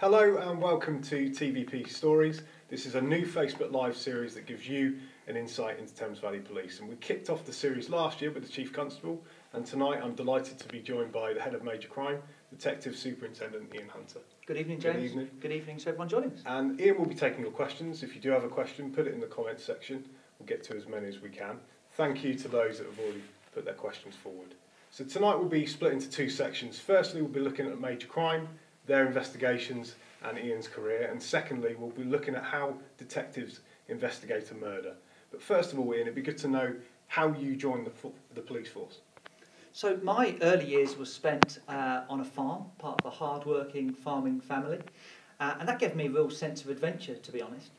Hello and welcome to TVP Stories. This is a new Facebook Live series that gives you an insight into Thames Valley Police. And we kicked off the series last year with the Chief Constable, and tonight I'm delighted to be joined by the Head of Major Crime, Detective Superintendent Ian Hunter. Good evening, James. Good evening. Good evening to everyone joining us. And Ian will be taking your questions. If you do have a question, put it in the comments section. We'll get to as many as we can. Thank you to those that have already put their questions forward. So tonight we'll be split into two sections. Firstly, we'll be looking at major crime, their investigations, and Ian's career. And secondly, we'll be looking at how detectives investigate a murder. But first of all, Ian, it'd be good to know how you joined the, the police force. So my early years was spent uh, on a farm, part of a hard-working farming family, uh, and that gave me a real sense of adventure, to be honest.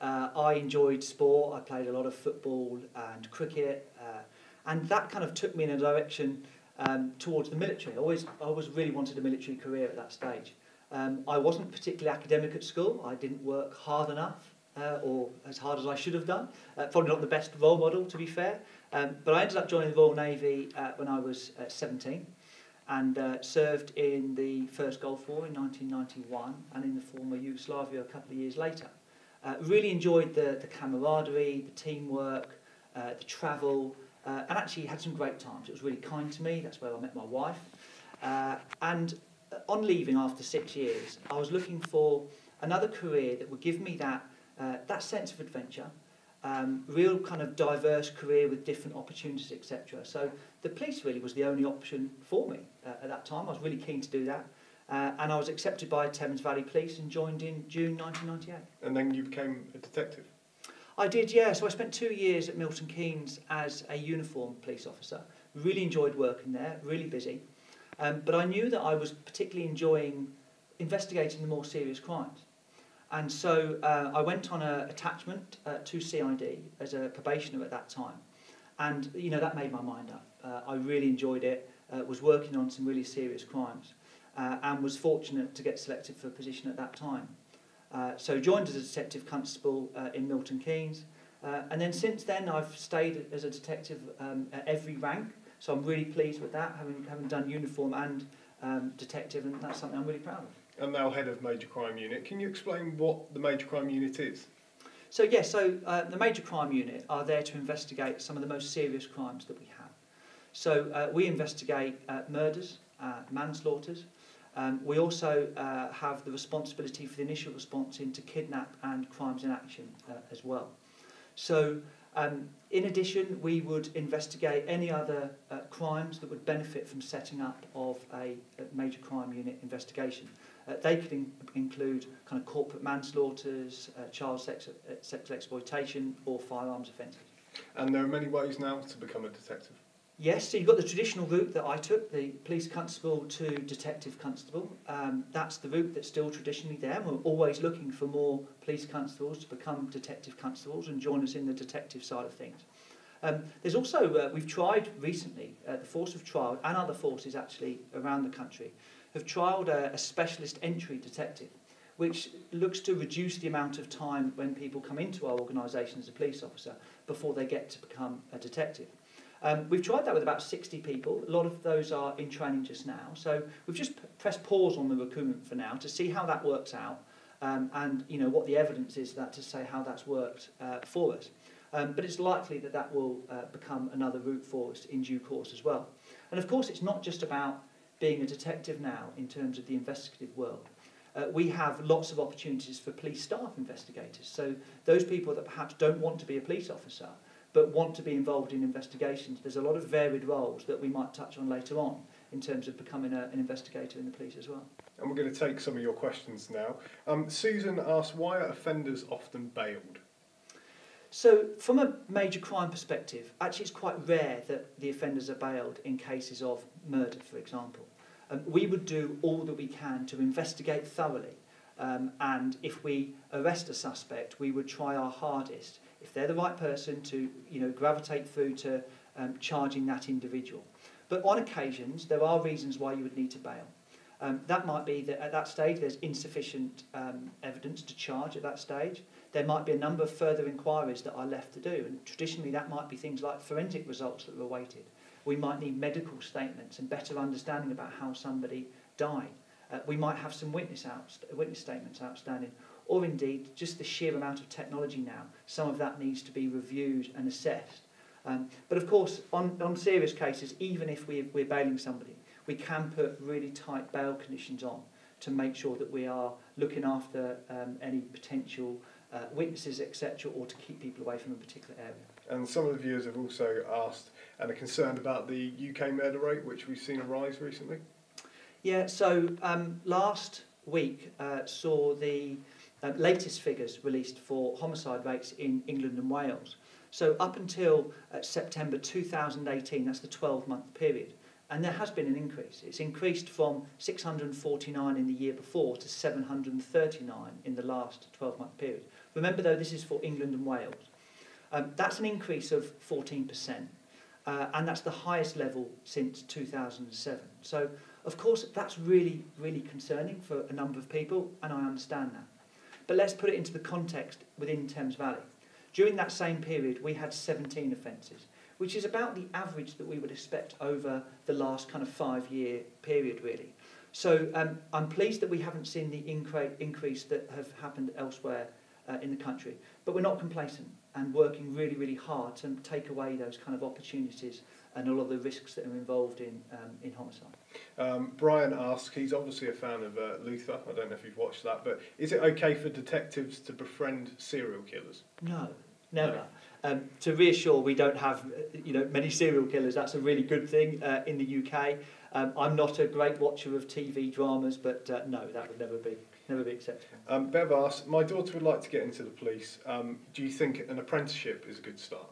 Uh, I enjoyed sport. I played a lot of football and cricket, uh, and that kind of took me in a direction um, towards the military. I always, I always really wanted a military career at that stage. Um, I wasn't particularly academic at school. I didn't work hard enough, uh, or as hard as I should have done. Uh, probably not the best role model, to be fair. Um, but I ended up joining the Royal Navy uh, when I was uh, 17 and uh, served in the First Gulf War in 1991 and in the former Yugoslavia a couple of years later. Uh, really enjoyed the, the camaraderie, the teamwork, the travel, uh, and actually had some great times. It was really kind to me. That's where I met my wife. Uh, and uh, on leaving after six years, I was looking for another career that would give me that, uh, that sense of adventure, um, real kind of diverse career with different opportunities, etc. So the police really was the only option for me uh, at that time. I was really keen to do that. Uh, and I was accepted by Thames Valley Police and joined in June 1998. And then you became a detective. I did, yeah. So I spent two years at Milton Keynes as a uniform police officer. Really enjoyed working there, really busy. Um, but I knew that I was particularly enjoying investigating the more serious crimes. And so uh, I went on a attachment uh, to CID as a probationer at that time. And, you know, that made my mind up. Uh, I really enjoyed it, uh, was working on some really serious crimes, uh, and was fortunate to get selected for a position at that time. Uh, so joined as a detective constable uh, in Milton Keynes, uh, and then since then I've stayed as a detective um, at every rank. So I'm really pleased with that, having having done uniform and um, detective, and that's something I'm really proud of. And now head of Major Crime Unit. Can you explain what the Major Crime Unit is? So yes, so uh, the major crime unit are there to investigate some of the most serious crimes that we have. So uh, we investigate uh, murders, uh, manslaughters. Um, we also uh, have the responsibility for the initial response into kidnap and crimes in action uh, as well. So um, in addition, we would investigate any other uh, crimes that would benefit from setting up of a, a major crime unit investigation. Uh, they could in- include kind of corporate manslaughters, uh, child sex, uh, sex exploitation, or firearms offences. And there are many ways now to become a detective. Yes, so you've got the traditional route that I took, the police constable to detective constable. Um, that's the route that's still traditionally there. We're always looking for more police constables to become detective constables and join us in the detective side of things. Um, there's also, uh, we've tried recently, uh, the force of trial and other forces actually around the country have trialled a, a specialist entry detective, which looks to reduce the amount of time when people come into our organisation as a police officer before they get to become a detective. Um, we've tried that with about 60 people. A lot of those are in training just now. So we've just pressed pause on the recruitment for now to see how that works out um, and you know what the evidence is that to say how that's worked uh, for us. Um, but it's likely that that will uh, become another route for us in due course as well. And of course, it's not just about being a detective now in terms of the investigative world. Uh, we have lots of opportunities for police staff investigators. So those people that perhaps don't want to be a police officer but want to be involved in investigations, there's a lot of varied roles that we might touch on later on in terms of becoming a, an investigator in the police as well. And we're going to take some of your questions now. Um, Susan asked, why are offenders often bailed? So, from a major crime perspective, actually, it's quite rare that the offenders are bailed in cases of murder, for example. Um, we would do all that we can to investigate thoroughly, um, and if we arrest a suspect, we would try our hardest, if they're the right person, to you know gravitate through to um, charging that individual. But on occasions, there are reasons why you would need to bail. Um, that might be that at that stage there's insufficient um, evidence to charge at that stage. There might be a number of further inquiries that are left to do, and traditionally that might be things like forensic results that are awaited. We might need medical statements and better understanding about how somebody died. Uh, we might have some witness, out, witness statements outstanding, or indeed just the sheer amount of technology now. Some of that needs to be reviewed and assessed. Um, but of course, on, on serious cases, even if we, we're bailing somebody, we can put really tight bail conditions on to make sure that we are looking after um, any potential uh, witnesses, etc., or to keep people away from a particular area. And some of the viewers have also asked and are concerned about the UK murder rate, which we've seen a rise recently. Yeah, so um, last week uh, saw the uh, latest figures released for homicide rates in England and Wales. So up until uh, September 2018, that's the 12-month period, and there has been an increase. It's increased from 649 in the year before to 739 in the last 12-month period. Remember, though, this is for England and Wales. Um, that's an increase of 14%, uh, and that's the highest level since 2007. So, of course, that's really, really concerning for a number of people, and I understand that. But let's put it into the context within Thames Valley. During that same period, we had 17 offences, which is about the average that we would expect over the last kind of five-year period, really. So um, I'm pleased that we haven't seen the incre increase that have happened elsewhere uh, in the country. But we're not complacent and working really, really hard to take away those kind of opportunities and all of the risks that are involved in, um, in homicide. Um, Brian asks, he's obviously a fan of uh, Luther, I don't know if you've watched that, but is it okay for detectives to befriend serial killers? No, never. No. Um, to reassure, we don't have you know many serial killers. That's a really good thing uh, in the UK. Um, I'm not a great watcher of TV dramas, but uh, no, that would never be never be exception. Um, Bev asks, my daughter would like to get into the police. Um, do you think an apprenticeship is a good start?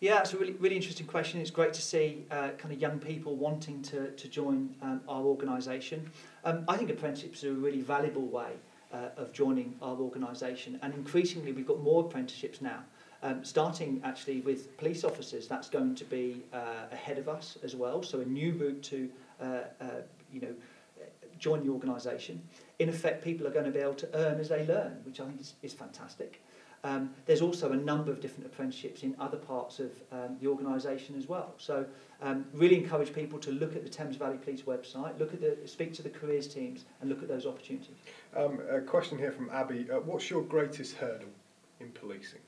Yeah, it's a really, really interesting question. It's great to see uh, kind of young people wanting to, to join um, our organisation. Um, I think apprenticeships are a really valuable way uh, of joining our organisation and increasingly we've got more apprenticeships now. Um, starting actually with police officers, that's going to be uh, ahead of us as well, so a new route to uh, uh, you know, join the organisation. In effect, people are going to be able to earn as they learn, which I think is, is fantastic. Um, there's also a number of different apprenticeships in other parts of um, the organisation as well. So um, really encourage people to look at the Thames Valley Police website, look at the, speak to the careers teams and look at those opportunities. Um, a question here from Abby. Uh, what's your greatest hurdle in policing?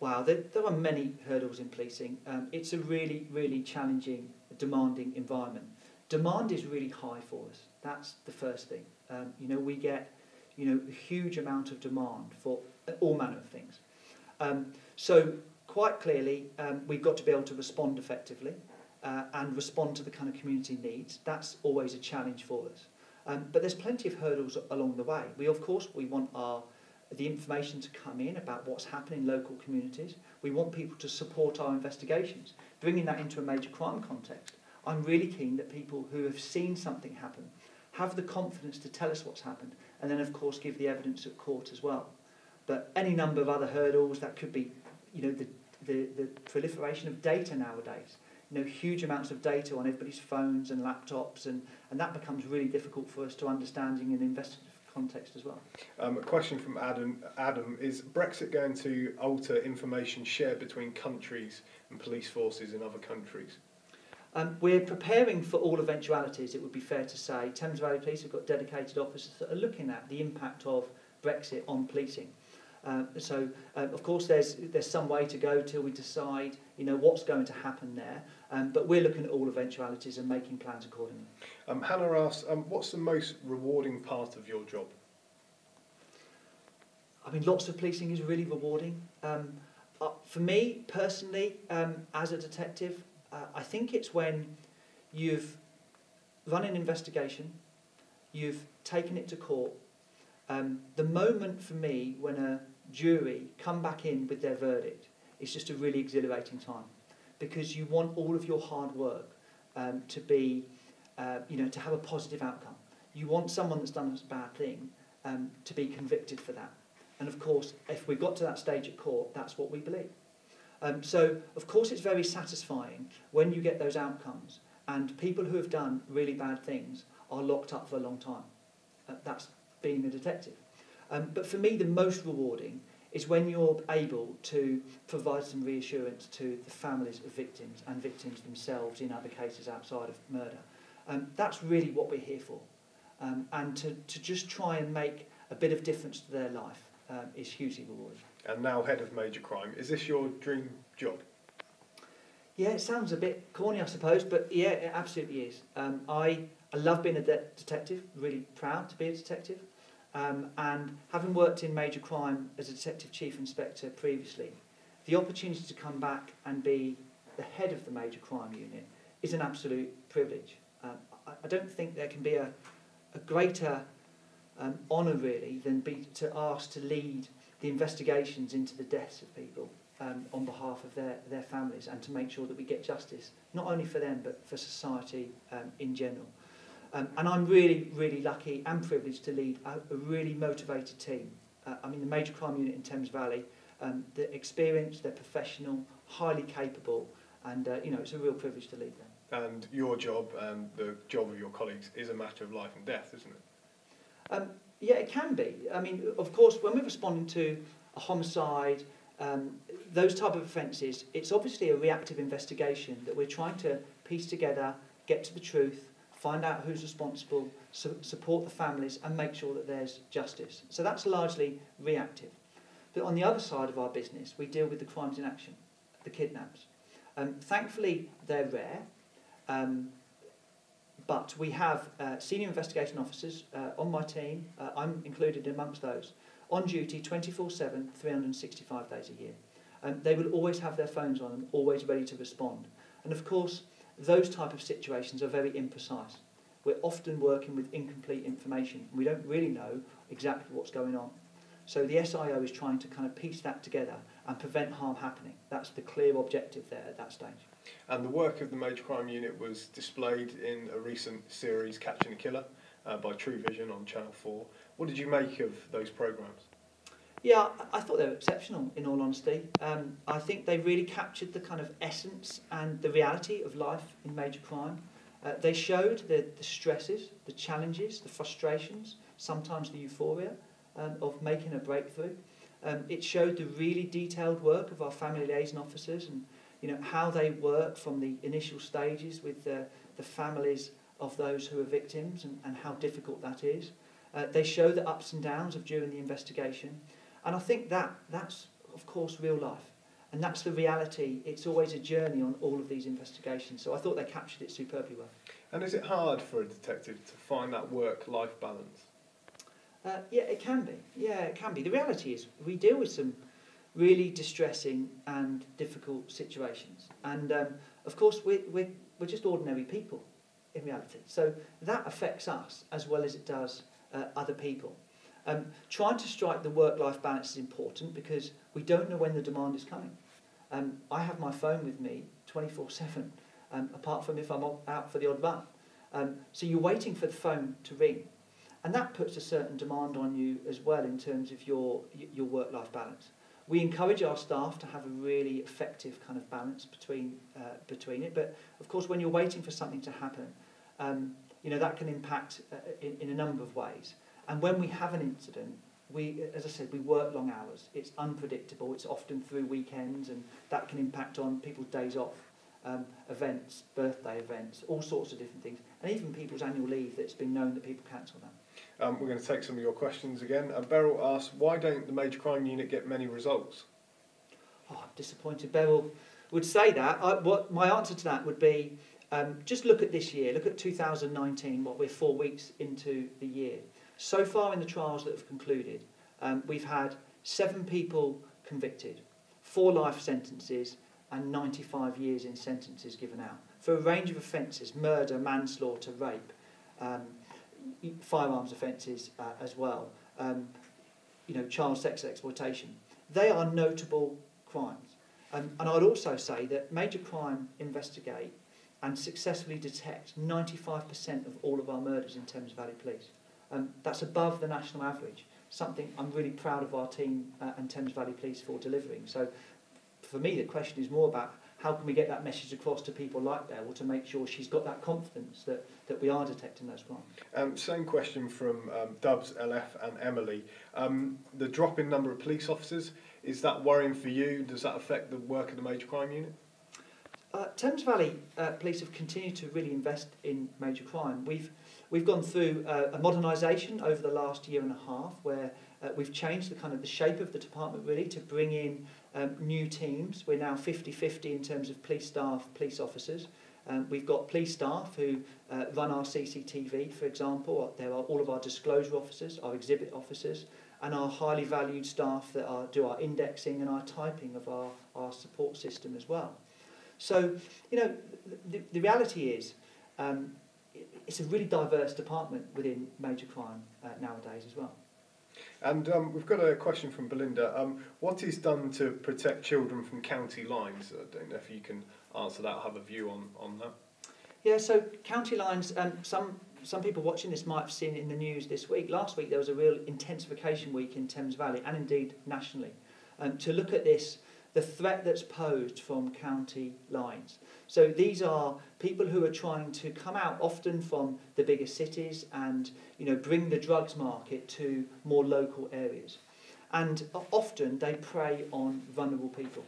Wow, there, there are many hurdles in policing. Um, it's a really, really challenging, demanding environment. Demand is really high for us. That's the first thing. Um, you know, we get you know, a huge amount of demand for all manner of things. Um, so quite clearly, um, we've got to be able to respond effectively uh, and respond to the kind of community needs. That's always a challenge for us. Um, but there's plenty of hurdles along the way. We, of course, we want our the information to come in about what's happening in local communities. We want people to support our investigations. Bringing that into a major crime context, I'm really keen that people who have seen something happen have the confidence to tell us what's happened, and then of course give the evidence at court as well. But any number of other hurdles that could be, you know, the, the, the proliferation of data nowadays. You know, huge amounts of data on everybody's phones and laptops, and, and that becomes really difficult for us to understanding in an investigative context as well. Um, a question from Adam. Adam, is Brexit going to alter information shared between countries and police forces in other countries? Um, we're preparing for all eventualities, it would be fair to say. Thames Valley Police have got dedicated officers that are looking at the impact of Brexit on policing. Uh, so, uh, of course, there's there's some way to go till we decide, you know, what's going to happen there. Um, but we're looking at all eventualities and making plans accordingly. Um, Hannah asks, um, what's the most rewarding part of your job? I mean, lots of policing is really rewarding. Um, uh, for me personally, um, as a detective, uh, I think it's when you've run an investigation, you've taken it to court. Um, the moment for me when a jury come back in with their verdict is just a really exhilarating time because you want all of your hard work um, to be, uh, you know, to have a positive outcome. You want someone that's done a bad thing um, to be convicted for that. And of course, if we got to that stage at court, that's what we believe. Um, so, of course, it's very satisfying when you get those outcomes and people who have done really bad things are locked up for a long time. Uh, that's being a detective. Um, but for me, the most rewarding is when you're able to provide some reassurance to the families of victims and victims themselves in other cases outside of murder. Um, that's really what we're here for. um, and to, to just try and make a bit of difference to their life um, is hugely rewarding. And now head of major crime. Is this your dream job? Yeah, it sounds a bit corny, I suppose, but yeah, it absolutely is. Um, I, I love being a de- detective, really proud to be a detective. Um, and having worked in major crime as a detective chief inspector previously, the opportunity to come back and be the head of the major crime unit is an absolute privilege. Um, I, I don't think there can be a, a greater um, honour, really, than be to ask to lead the investigations into the deaths of people um, on behalf of their, their families and to make sure that we get justice, not only for them but for society um, in general. Um, and I'm really, really lucky and privileged to lead a, a really motivated team. Uh, I mean, the major crime unit in Thames Valley, um, they're experienced, they're professional, highly capable, and uh, you know, it's a real privilege to lead them. And your job and the job of your colleagues is a matter of life and death, isn't it? Um, yeah, it can be. I mean, of course, when we're responding to a homicide, um, those type of offences, it's obviously a reactive investigation that we're trying to piece together, get to the truth, find out who's responsible, su support the families, and make sure that there's justice. So that's largely reactive. But on the other side of our business, we deal with the crimes in action, the kidnaps. Um, thankfully, they're rare, um, but we have uh, senior investigation officers uh, on my team, uh, I'm included amongst those, on duty 24-7, 365 days a year. Um, they will always have their phones on them, always ready to respond. And of course, those type of situations are very imprecise. We're often working with incomplete information. We don't really know exactly what's going on. So the SIO is trying to kind of piece that together and prevent harm happening. That's the clear objective there at that stage. And the work of the Major Crime Unit was displayed in a recent series, Catching a Killer, uh, by True Vision on Channel 4. What did you make of those programmes? Yeah, I thought they were exceptional, in all honesty. Um, I think they really captured the kind of essence and the reality of life in major crime. Uh, they showed the, the stresses, the challenges, the frustrations, sometimes the euphoria um, of making a breakthrough. Um, it showed the really detailed work of our family liaison officers and you know how they work from the initial stages with the, the families of those who are victims and, and how difficult that is. Uh, they show the ups and downs of during the investigation. And I think that that's, of course, real life. And that's the reality. It's always a journey on all of these investigations. So I thought they captured it superbly well. And is it hard for a detective to find that work-life balance? Uh, yeah, it can be. Yeah, it can be. The reality is we deal with some really distressing and difficult situations. And um, of course, we're, we're, we're just ordinary people in reality. So that affects us as well as it does uh, other people. Um, trying to strike the work-life balance is important because we don't know when the demand is coming. Um, I have my phone with me 24-7, um, apart from if I'm out for the odd run. Um, so you're waiting for the phone to ring. And that puts a certain demand on you as well in terms of your, your work-life balance. We encourage our staff to have a really effective kind of balance between, uh, between it. But of course, when you're waiting for something to happen, um, you know, that can impact uh, in, in a number of ways. And when we have an incident, we, as I said, we work long hours. It's unpredictable. It's often through weekends, and that can impact on people's days off, um, events, birthday events, all sorts of different things, and even people's annual leave that's been known that people cancel that. Um, we're going to take some of your questions again. Uh, Beryl asks, why don't the Major Crime Unit get many results? Oh, I'm disappointed. Beryl would say that. I, what my answer to that would be, um, just look at this year. Look at 2019. What we're four weeks into the year. So far in the trials that have concluded, um, we've had seven people convicted, four life sentences, and 95 years in sentences given out for a range of offences: murder, manslaughter, rape. Um, firearms offences uh, as well, um, you know, child sex exploitation. They are notable crimes. Um, and I'd also say that major crime investigate and successfully detect 95% of all of our murders in Thames Valley Police. Um, that's above the national average, something I'm really proud of our team uh, and Thames Valley Police for delivering. So for me, the question is more about how can we get that message across to people like Beryl to make sure she's got that confidence that, that we are detecting those crimes? Um, same question from um, Dubs, LF and Emily. Um, the drop in number of police officers, is that worrying for you? Does that affect the work of the Major Crime Unit? Uh, Thames Valley uh, Police have continued to really invest in major crime. We've We've gone through uh, a modernisation over the last year and a half where uh, we've changed the kind of the shape of the department really to bring in um, new teams. We're now 50-50 in terms of police staff, police officers. Um, we've got police staff who uh, run our CCTV, for example. There are all of our disclosure officers, our exhibit officers, and our highly valued staff that are, do our indexing and our typing of our, our support system as well. So, you know, the, the reality is um, it's a really diverse department within major crime uh, nowadays as well. And um, we've got a question from Belinda. Um, what is done to protect children from county lines? I don't know if you can answer that, have a view on, on that. Yeah, so county lines, um, some, some people watching this might have seen in the news this week. Last week there was a real intensification week in Thames Valley and indeed nationally. Um, to look at this the threat that's posed from county lines. So these are people who are trying to come out often from the bigger cities and you know bring the drugs market to more local areas. And often they prey on vulnerable people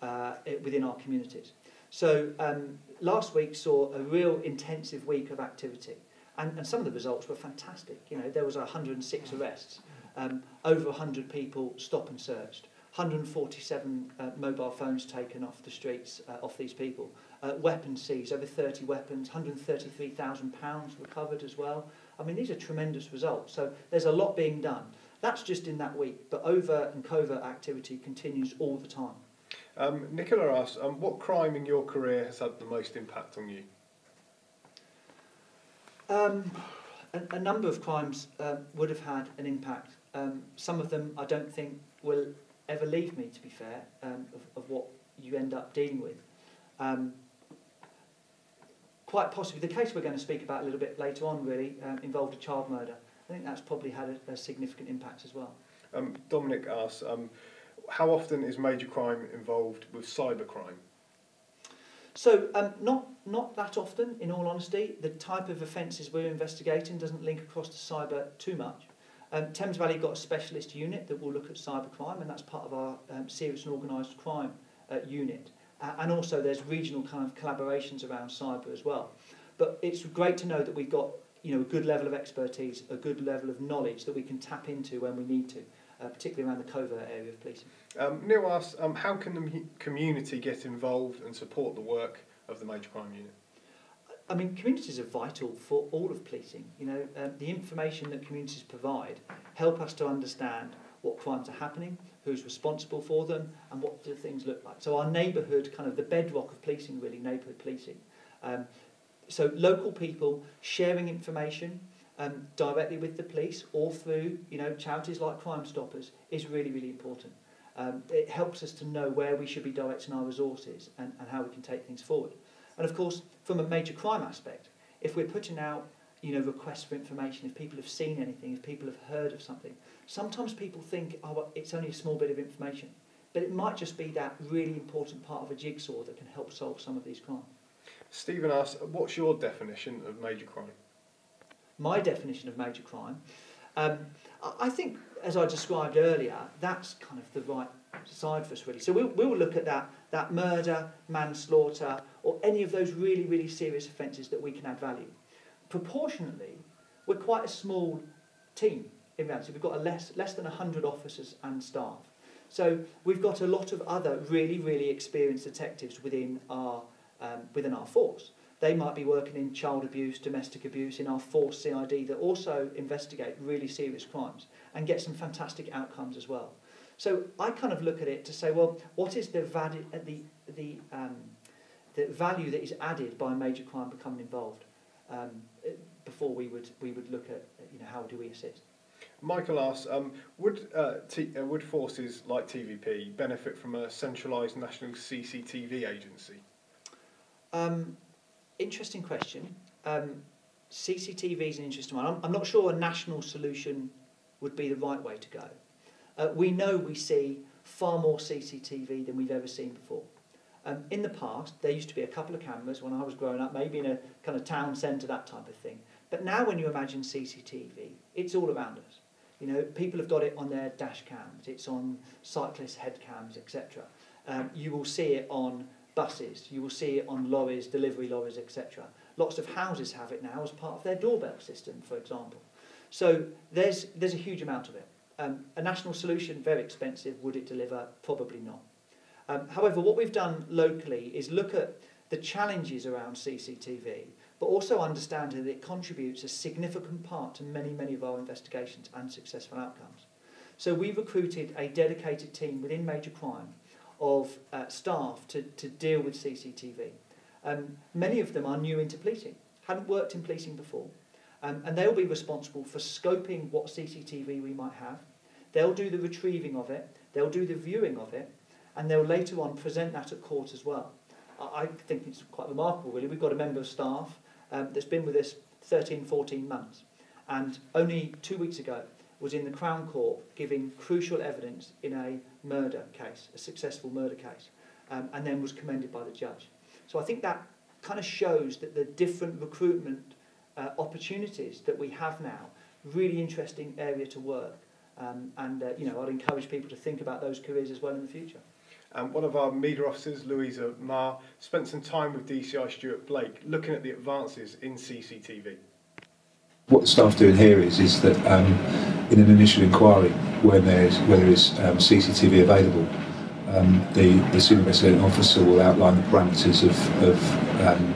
uh, within our communities. So um, last week saw a real intensive week of activity. And, and some of the results were fantastic. You know, there was 106 arrests, um, over 100 people stop and searched, 147 uh, mobile phones taken off the streets uh, off these people, uh, weapons seized, over 30 weapons, 133,000 pounds recovered as well. I mean, these are tremendous results. So there's a lot being done. That's just in that week, but overt and covert activity continues all the time. Um, Nicola asks, um, what crime in your career has had the most impact on you? Um, a, a number of crimes uh, would have had an impact. Um, some of them I don't think will ever leave me, to be fair, um, of, of what you end up dealing with. Um, quite possibly, the case we're going to speak about a little bit later on really um, involved a child murder. I think that's probably had a, a significant impact as well. Um, Dominic asks, um, how often is major crime involved with cybercrime? So um, not not that often, in all honesty. The type of offences we're investigating doesn't link across to cyber too much. Um, Thames Valley got a specialist unit that will look at cybercrime, and that's part of our um, serious and organised crime uh, unit. Uh, and also there's regional kind of collaborations around cyber as well. But it's great to know that we've got you know, a good level of expertise, a good level of knowledge that we can tap into when we need to, uh, particularly around the covert area of policing. Um, Neil asks, um, how can the community get involved and support the work of the Major Crime Unit? I mean, communities are vital for all of policing. You know, um, the information that communities provide help us to understand what crimes are happening, who's responsible for them, and what do things look like. So our neighbourhood, kind of the bedrock of policing, really, neighbourhood policing. Um, so local people sharing information um, directly with the police or through, you know, charities like Crime Stoppers is really, really important. Um, it helps us to know where we should be directing our resources and, and how we can take things forward. And of course, from a major crime aspect, if we're putting out you know, requests for information, if people have seen anything, if people have heard of something, sometimes people think, oh, well, it's only a small bit of information. But it might just be that really important part of a jigsaw that can help solve some of these crimes. Stephen asks, what's your definition of major crime? My definition of major crime? Um, I think, as I described earlier, that's kind of the right side for us, really. So we'll, we'll look at that, that murder, manslaughter, or any of those really, really serious offences that we can add value. Proportionately, we're quite a small team in reality. We've got a less, less than 100 officers and staff. So we've got a lot of other really, really experienced detectives within our, um, within our force. They might be working in child abuse, domestic abuse, in our force CID that also investigate really serious crimes and get some fantastic outcomes as well. So I kind of look at it to say, well, what is the value, the, the, um, the value that is added by a major crime becoming involved um, before we would, we would look at, you know, how do we assist? Michael asks, um, would, uh, t- uh, would forces like TVP benefit from a centralised national CCTV agency? Um, interesting question. Um, CCTV is an interesting one. I'm, I'm not sure a national solution would be the right way to go. Uh, we know we see far more CCTV than we've ever seen before. Um, in the past, there used to be a couple of cameras when I was growing up, maybe in a kind of town centre, that type of thing. But now when you imagine CCTV, it's all around us. You know, people have got it on their dash cams, it's on cyclist head cams, etc. Um, you will see it on buses, you will see it on lorries, delivery lorries, etc. Lots of houses have it now as part of their doorbell system, for example. So there's, there's a huge amount of it. Um, a national solution, very expensive. Would it deliver? Probably not. Um, however, what we've done locally is look at the challenges around CCTV, but also understand that it contributes a significant part to many, many of our investigations and successful outcomes. So we recruited a dedicated team within major crime of uh, staff to, to deal with CCTV. Um, many of them are new into policing, hadn't worked in policing before, um, and they'll be responsible for scoping what CCTV we might have. They'll do the retrieving of it, they'll do the viewing of it, and they'll later on present that at court as well. I, I think it's quite remarkable, really. We've got a member of staff um, that's been with us 13, 14 months, and only two weeks ago was in the Crown Court giving crucial evidence in a murder case, a successful murder case, um, and then was commended by the judge. So I think that kind of shows that the different recruitment uh, opportunities that we have now, really interesting area to work. Um, and uh, you know, I'd encourage people to think about those careers as well in the future. And one of our media officers, Louisa Ma, spent some time with DCI Stuart Blake looking at the advances in CCTV. What the staff doing here is is that um, in an initial inquiry, when there's where there is um, CCTV available, um, the, the senior officer will outline the parameters of, of um,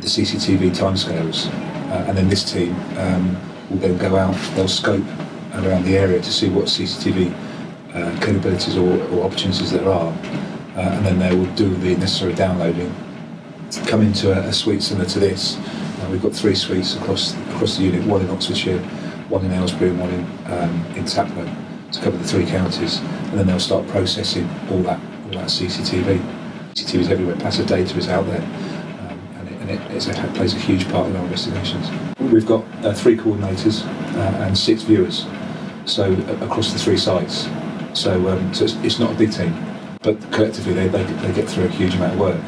the CCTV timescales, uh, and then this team um, will then go out, they'll scope around the area to see what CCTV uh, capabilities or, or, opportunities there are, uh, and then they will do the necessary downloading, come into a, a suite similar to this. Uh, we've got three suites across across the unit, one in Oxfordshire, one in Aylesbury, and one in um, in Taplow to cover the three counties, and then they'll start processing all that all that CCTV. CCTV is everywhere. Passive data is out there, um, and, it, and it, it, plays a huge part in our investigations. We've got uh, three coordinators uh, and six viewers, so uh, across the three sites. So, um, so it's, it's, not a big team, but collectively they, they, they get through a huge amount of work.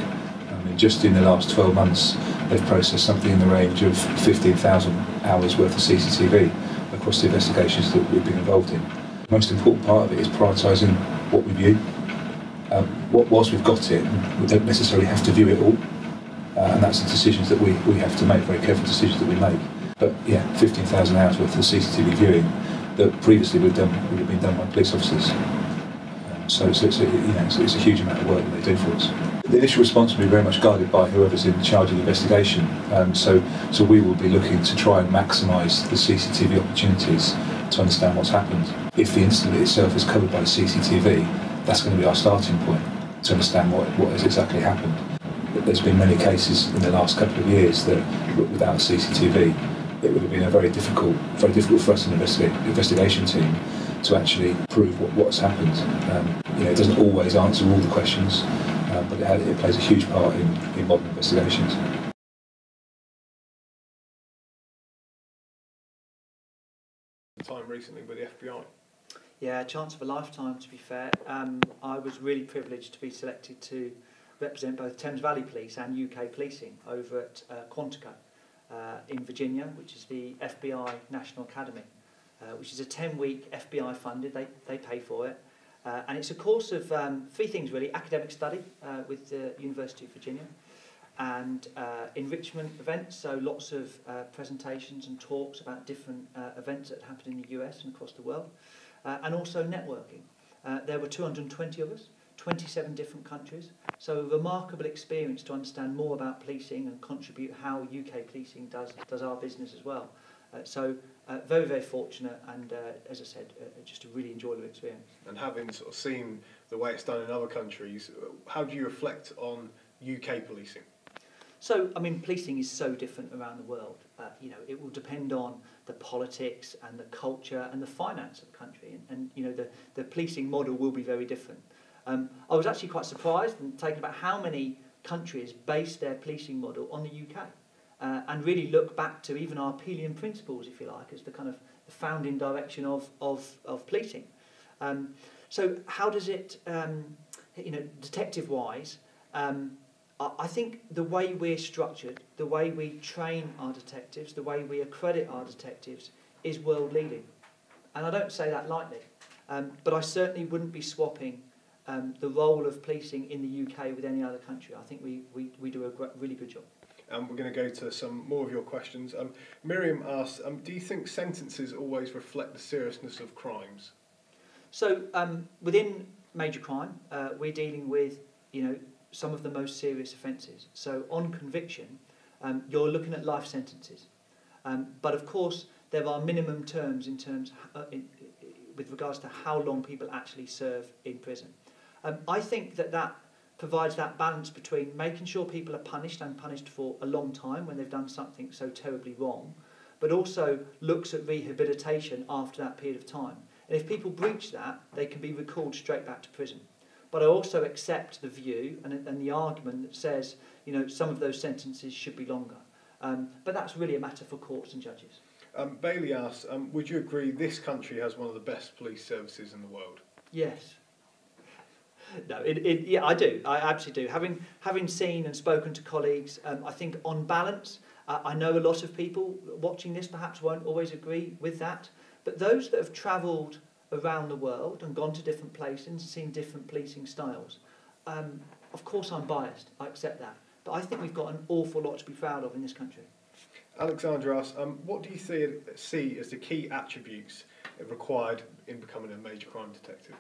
I mean, just in the last 12 months, they've processed something in the range of 15,000 hours worth of CCTV across the investigations that we've been involved in The most important part of it is prioritising what we view. Um, what, whilst we've got it, we don't necessarily have to view it all, uh, and that's the decisions that we, we have to make, very careful decisions that we make. But yeah, 15,000 hours worth of CCTV viewing that previously would have, done, would have been done by police officers. Um, so, so it's, a, you know, it's, it's, a huge amount of work that they do for us. The initial response will be very much guided by whoever's in charge of the investigation. Um, so, so we will be looking to try and maximise the CCTV opportunities to understand what's happened. If the incident itself is covered by CCTV, that's going to be our starting point to understand what, what has exactly happened. There's been many cases in the last couple of years that without CCTV, it would have been a very difficult, very difficult for us an investigation team to actually prove what, what's happened. Um, you know, it doesn't always answer all the questions, um, but it, it plays a huge part in, in modern investigations. time recently with the FBI. Yeah, a chance of a lifetime, to be fair. Um, I was really privileged to be selected to represent both Thames Valley Police and UK policing over at uh, Quantico uh, in Virginia, which is the FBI National Academy, uh, which is a 10-week FBI funded, they, they pay for it. Uh, and it's a course of um, three things really, academic study uh, with the University of Virginia, and uh, enrichment events, so lots of uh, presentations and talks about different uh, events that happened in the US and across the world, uh, and also networking. Uh, there were 220 of us, 27 different countries, so a remarkable experience to understand more about policing and contribute how UK policing does, does our business as well. Uh, so uh, very, very fortunate and, uh, as I said, uh, just a really enjoyable experience. And having sort of seen the way it's done in other countries, how do you reflect on UK policing? So, I mean, policing is so different around the world. Uh, you know, it will depend on the politics and the culture and the finance of the country. And, and you know, the, the policing model will be very different. Um, I was actually quite surprised and taken about how many countries base their policing model on the UK uh, and really look back to even our Peelian principles, if you like, as the kind of the founding direction of, of, of policing. Um, so how does it, um, you know, detective-wise, um, I think the way we're structured, the way we train our detectives, the way we accredit our detectives is world leading. And I don't say that lightly, um, but I certainly wouldn't be swapping um, the role of policing in the UK with any other country. I think we, we, we do a really good job. and we're going to go to some more of your questions. Um, Miriam asks, um, do you think sentences always reflect the seriousness of crimes? So um, within major crime, uh, we're dealing with you know some of the most serious offences. So on conviction, um, you're looking at life sentences. Um, but of course, there are minimum terms in terms uh, in, with regards to how long people actually serve in prison. Um, I think that that provides that balance between making sure people are punished and punished for a long time when they've done something so terribly wrong, but also looks at rehabilitation after that period of time. And if people breach that, they can be recalled straight back to prison. But I also accept the view and, and the argument that says, you know, some of those sentences should be longer. Um, but that's really a matter for courts and judges. Um, Bailey asks, um, would you agree this country has one of the best police services in the world? Yes. No, it, it, yeah, I do. I absolutely do. Having having seen and spoken to colleagues, um, I think on balance, uh, I know a lot of people watching this perhaps won't always agree with that. But those that have travelled around the world and gone to different places and seen different policing styles, um, of course I'm biased. I accept that. But I think we've got an awful lot to be proud of in this country. Alexandra asks, um, what do you see, see as the key attributes required in becoming a major crime detective?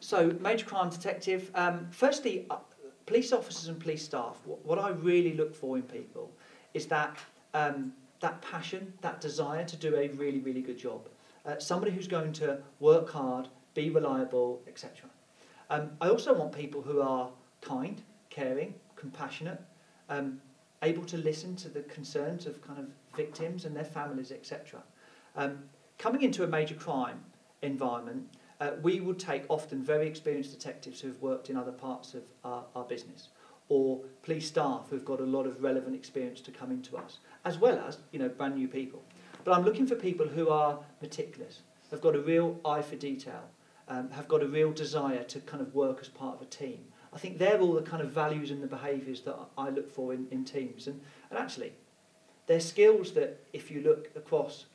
So, major crime detective, um, firstly, uh, police officers and police staff, what, what, I really look for in people is that, um, that passion, that desire to do a really, really good job. Uh, somebody who's going to work hard, be reliable, etc. Um, I also want people who are kind, caring, compassionate, um, able to listen to the concerns of kind of victims and their families, etc. Um, coming into a major crime environment, uh, we would take often very experienced detectives who have worked in other parts of our, our business or police staff who've got a lot of relevant experience to come into us, as well as you know brand new people. But I'm looking for people who are meticulous, have got a real eye for detail, um, have got a real desire to kind of work as part of a team, I think they're all the kind of values and the behaviours that I look for in, in teams. And, and actually, they're skills that if you look across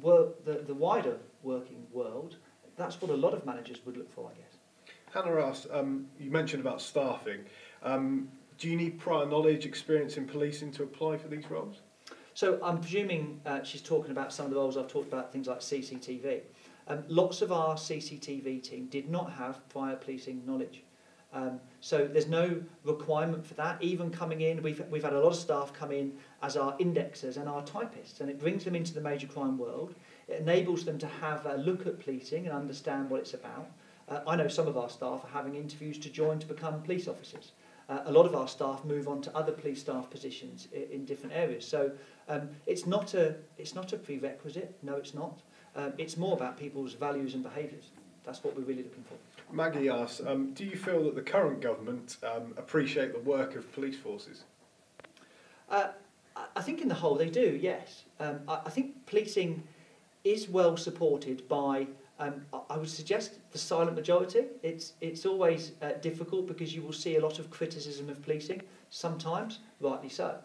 work, the, the wider working world, that's what a lot of managers would look for, I guess. Hannah asked, um, you mentioned about staffing. Um, do you need prior knowledge, experience in policing to apply for these roles? So I'm presuming uh, she's talking about some of the roles I've talked about, things like CCTV. Um, lots of our CCTV team did not have prior policing knowledge. Um, so there's no requirement for that. Even coming in, we've, we've had a lot of staff come in as our indexers and our typists, and it brings them into the major crime world. It enables them to have a look at policing and understand what it's about. Uh, I know some of our staff are having interviews to join to become police officers. Uh, a lot of our staff move on to other police staff positions in, in different areas. So um, it's, not a, it's not a prerequisite, no it's not. Um, it's more about people's values and behaviours. That's what we're really looking for. Maggie asks, um, do you feel that the current government um, appreciate the work of police forces? Uh, I think in the whole they do, yes. Um, I, I think policing is well supported by, um, I would suggest, the silent majority. It's, it's always uh, difficult because you will see a lot of criticism of policing, sometimes rightly so.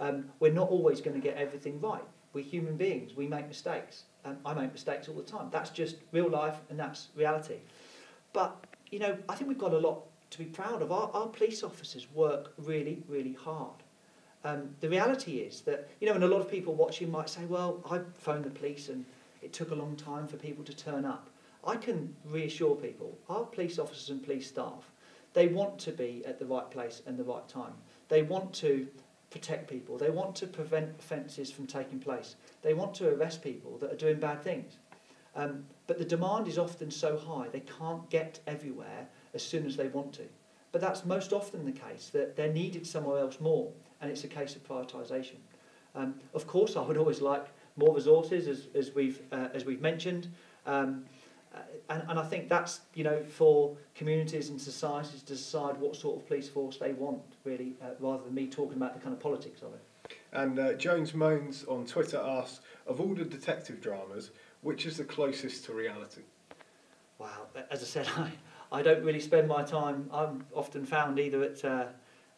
Um, we're not always going to get everything right. We're human beings, we make mistakes. Um, I make mistakes all the time. That's just real life and that's reality. But, you know, I think we've got a lot to be proud of. Our, our police officers work really, really hard. Um, the reality is that, you know, and a lot of people watching might say, well, I phoned the police and it took a long time for people to turn up. I can reassure people, our police officers and police staff, they want to be at the right place and the right time. They want to protect people. They want to prevent offences from taking place. They want to arrest people that are doing bad things. Um, but the demand is often so high they can't get everywhere as soon as they want to. But that's most often the case, that they're needed somewhere else more, and it's a case of prioritisation. Um, of course, I would always like more resources, as, as, we've, uh, as we've mentioned, um, uh, and, and I think that's, you know, for communities and societies to decide what sort of police force they want, really, uh, rather than me talking about the kind of politics of it. And uh, Jones Moans on Twitter asks, of all the detective dramas, which is the closest to reality? Wow, as I said, I, I don't really spend my time. I'm often found either at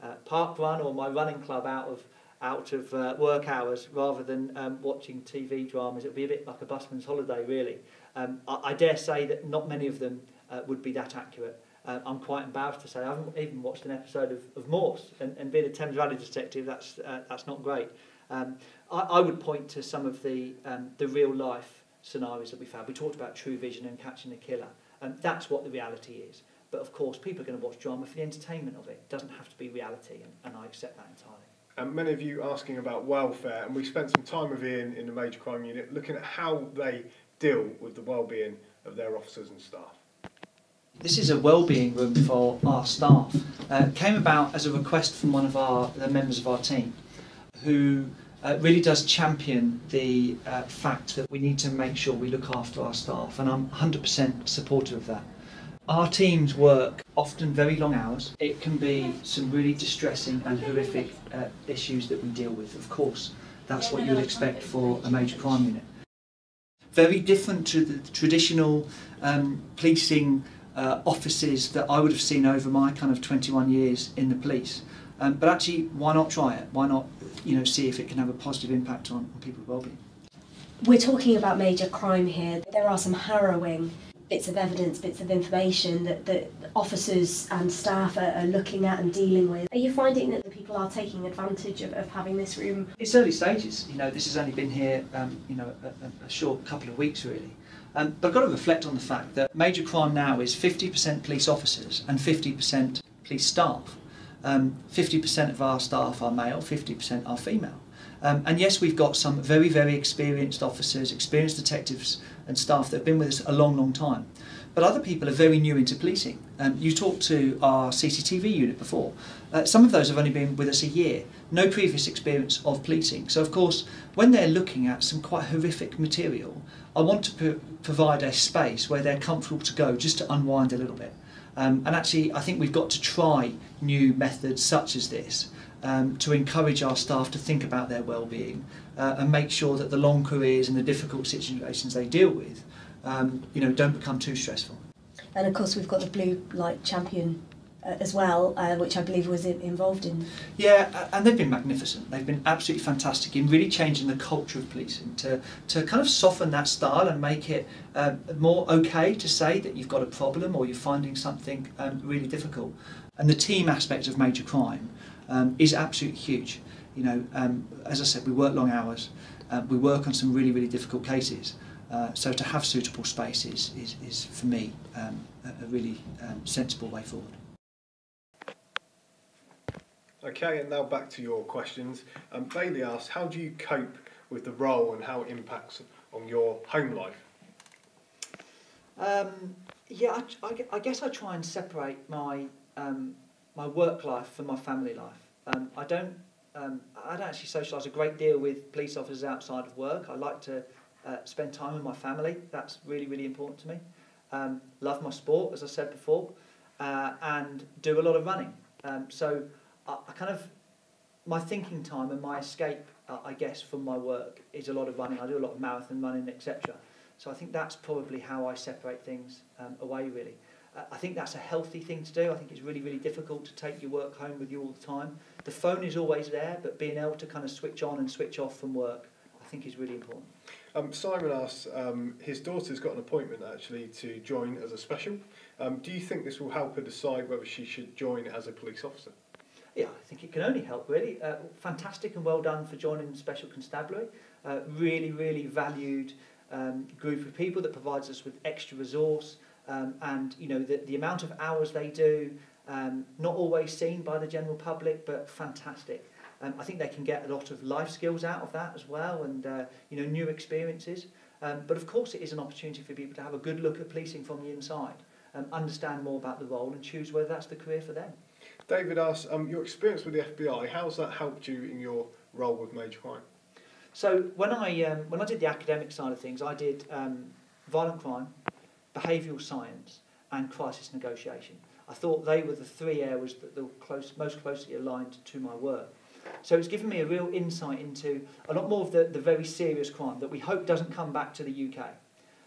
uh, Park Run or my running club out of out of uh, work hours rather than um, watching TV dramas. It would be a bit like a busman's holiday, really. Um, I, I dare say that not many of them uh, would be that accurate. Uh, I'm quite embarrassed to say I haven't even watched an episode of, of Morse, and, and being a Thames Valley detective, that's uh, that's not great. Um, I, I would point to some of the um, the real life scenarios that we found. We talked about True Vision and Catching the Killer, and that's what the reality is. But of course, people are going to watch drama for the entertainment of it. It doesn't have to be reality, and, and I accept that entirely. And many of you asking about welfare, and we spent some time with Ian in the Major Crime Unit looking at how they deal with the well-being of their officers and staff. This is a well-being room for our staff. Uh, it came about as a request from one of our the members of our team, who uh, really does champion the uh, fact that we need to make sure we look after our staff, and I'm 100% supportive of that. Our teams work often very long hours. It can be some really distressing and horrific uh, issues that we deal with. Of course, that's what you would expect for a major crime unit. Very different to the traditional um, policing uh, offices that I would have seen over my kind of 21 years in the police. Um, but actually, why not try it? Why not, you know, see if it can have a positive impact on, on people's well-being? We're talking about major crime here. There are some harrowing bits of evidence, bits of information that, that officers and staff are, are looking at and dealing with. Are you finding that the people are taking advantage of, of having this room? It's early stages. You know, this has only been here, um, you know, a, a short couple of weeks really. Um, but I've got to reflect on the fact that major crime now is 50% police officers and 50% police staff. Um, 50% of our staff are male, 50% are female. Um, and yes, we've got some very, very experienced officers, experienced detectives and staff that have been with us a long, long time. But other people are very new into policing. Um, you talked to our CCTV unit before. Uh, some of those have only been with us a year, no previous experience of policing. So, of course, when they're looking at some quite horrific material, I want to pro provide a space where they're comfortable to go just to unwind a little bit. Um, and actually, I think we've got to try new methods such as this um, to encourage our staff to think about their well-being uh, and make sure that the long careers and the difficult situations they deal with, um, you know, don't become too stressful. And of course, we've got the blue light champion as well, uh, which I believe was involved in. Yeah, and they've been magnificent. They've been absolutely fantastic in really changing the culture of policing to, to kind of soften that style and make it uh, more okay to say that you've got a problem or you're finding something um, really difficult. And the team aspect of major crime um, is absolutely huge. You know, um, as I said, we work long hours. Uh, we work on some really, really difficult cases. Uh, so to have suitable spaces is, is for me, um, a, a really um, sensible way forward. Okay, and now back to your questions. Um, Bailey asks, how do you cope with the role and how it impacts on your home life? Um, yeah, I, I, I, guess I try and separate my um, my work life from my family life. Um, I don't um, I don't actually socialise a great deal with police officers outside of work. I like to uh, spend time with my family. That's really really important to me. Um, love my sport, as I said before, uh, and do a lot of running. Um, so I, I, kind of my thinking time and my escape, uh, I guess, from my work is a lot of running. I do a lot of marathon running, etc. So I think that's probably how I separate things um, away really. I think that's a healthy thing to do. I think it's really, really difficult to take your work home with you all the time. The phone is always there, but being able to kind of switch on and switch off from work, I think is really important. Um, Simon asks, um, his daughter's got an appointment actually to join as a special. Um, do you think this will help her decide whether she should join as a police officer? Yeah, I think it can only help really. Uh, fantastic and well done for joining the Special Constabulary. Uh, really, really valued um, group of people that provides us with extra resource um, and you know the, the amount of hours they do, um, not always seen by the general public, but fantastic. Um, I think they can get a lot of life skills out of that as well, and uh, you know new experiences. Um, but of course, it is an opportunity for people to have a good look at policing from the inside, and understand more about the role, and choose whether that's the career for them. David asks, um, your experience with the FBI, how's that helped you in your role with major crime? So when I um, when I did the academic side of things, I did um, violent crime, behavioural science, and crisis negotiation. I thought they were the three areas that were close, most closely aligned to my work. So it's given me a real insight into a lot more of the, the very serious crime that we hope doesn't come back to the UK.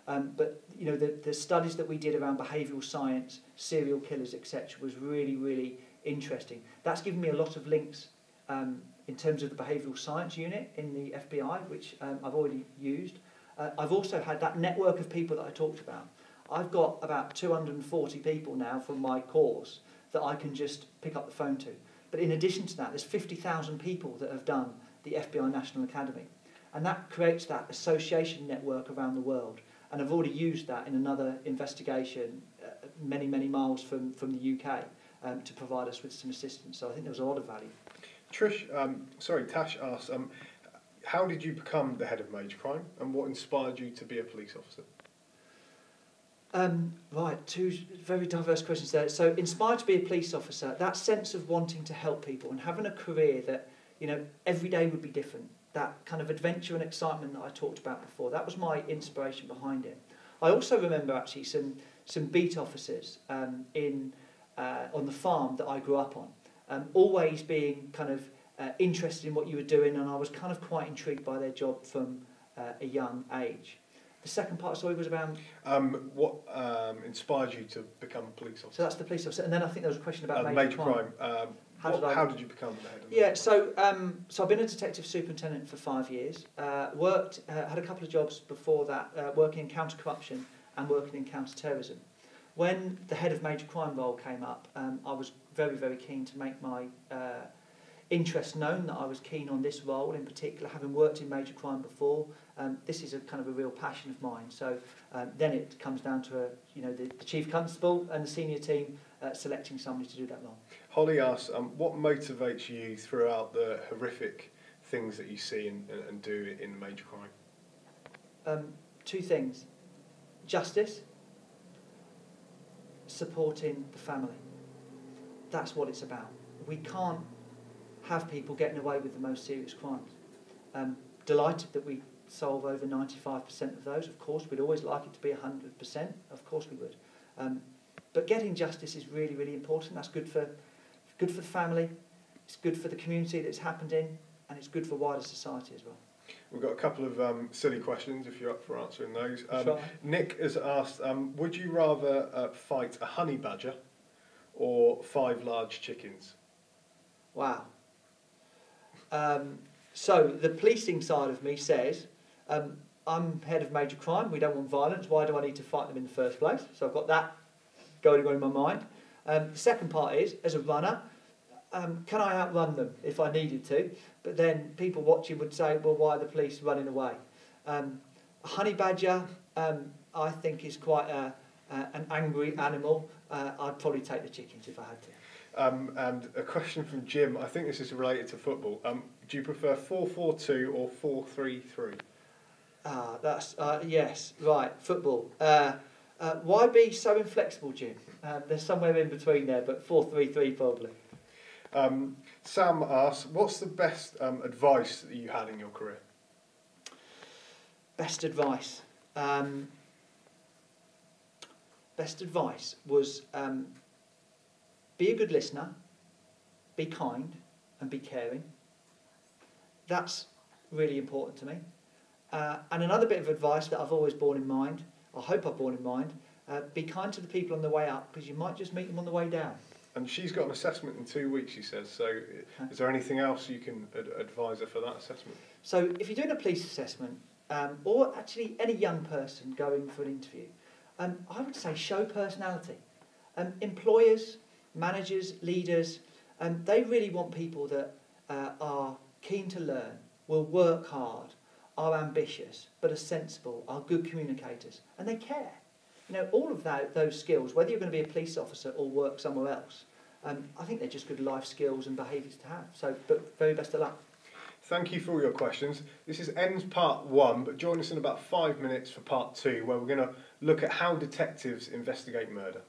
Um, but you know the, the studies that we did around behavioural science, serial killers, etc., was really really interesting. That's given me a lot of links um, in terms of the behavioural science unit in the FBI, which um, I've already used. Uh, I've also had that network of people that I talked about. I've got about 240 people now from my course that I can just pick up the phone to. But in addition to that, there's 50,000 people that have done the FBI National Academy. And that creates that association network around the world. And I've already used that in another investigation uh, many, many miles from, from the UK um, to provide us with some assistance. So I think there was a lot of value. Trish, um, sorry, Tash asked, um, how did you become the head of major crime and what inspired you to be a police officer? Um, right, two very diverse questions there. So, inspired to be a police officer, that sense of wanting to help people and having a career that, you know, every day would be different. That kind of adventure and excitement that I talked about before, that was my inspiration behind it. I also remember actually some, some beat officers um, in, uh, on the farm that I grew up on, um, always being kind of uh, interested in what you were doing, and I was kind of quite intrigued by their job from uh, a young age. The second part of the story was about. Um, what um, inspired you to become a police officer? So that's the police officer, and then I think there was a question about uh, major, major crime. crime. Um, how, what, did I, how did you become? Of yeah, so um, so I've been a detective superintendent for five years. Uh, worked uh, had a couple of jobs before that, uh, working in counter corruption and working in counter terrorism. When the head of major crime role came up, um, I was very very keen to make my uh, interest known that I was keen on this role in particular, having worked in major crime before. Um, this is a kind of a real passion of mine. So um, then it comes down to a, you know the, the chief constable and the senior team uh, selecting somebody to do that role. Holly asks, um, what motivates you throughout the horrific things that you see and, and do in major crime? Um, two things: justice, supporting the family. That's what it's about. We can't have people getting away with the most serious crimes. Um, delighted that we solve over 95% of those. Of course, we'd always like it to be 100%. Of course, we would. Um, but getting justice is really, really important. That's good for, good for the family. It's good for the community that it's happened in, and it's good for wider society as well. We've got a couple of um, silly questions if you're up for answering those. Um, Nick has asked, um, would you rather uh, fight a honey badger or five large chickens? Wow. Um, so the policing side of me says, um, I'm head of major crime. We don't want violence. Why do I need to fight them in the first place? So I've got that going on in my mind. Um, the second part is, as a runner, um, can I outrun them if I needed to? But then people watching would say, well, why are the police running away? Um, a honey badger, um, I think, is quite a, an angry animal. Uh, I'd probably take the chickens if I had to. Um, and a question from Jim. I think this is related to football. Um, do you prefer 4-4-2 or 4-3-3? Ah, that's uh, yes, right. Football. Uh, uh, why be so inflexible, Jim? Um, there's somewhere in between there, but 4-3-3 probably. Um, Sam asks, what's the best um, advice that you had in your career? Best advice. Um, best advice was um, be a good listener, be kind, and be caring. That's really important to me. Uh, and another bit of advice that I've always borne in mind, I hope I've borne in mind, uh, be kind to the people on the way up because you might just meet them on the way down. And she's got an assessment in two weeks, she says. So, is there anything else you can ad- advise her for that assessment? So, if you're doing a police assessment, um, or actually any young person going for an interview, um, I would say show personality. Um, employers, managers, leaders, um, they really want people that uh, are keen to learn, will work hard, are ambitious, but are sensible, are good communicators, and they care. You know, all of that, those skills, whether you're going to be a police officer or work somewhere else, um, I think they're just good life skills and behaviours to have. So, but very best of luck. Thank you for all your questions. This is ends part one, but join us in about five minutes for part two, where we're going to look at how detectives investigate murder.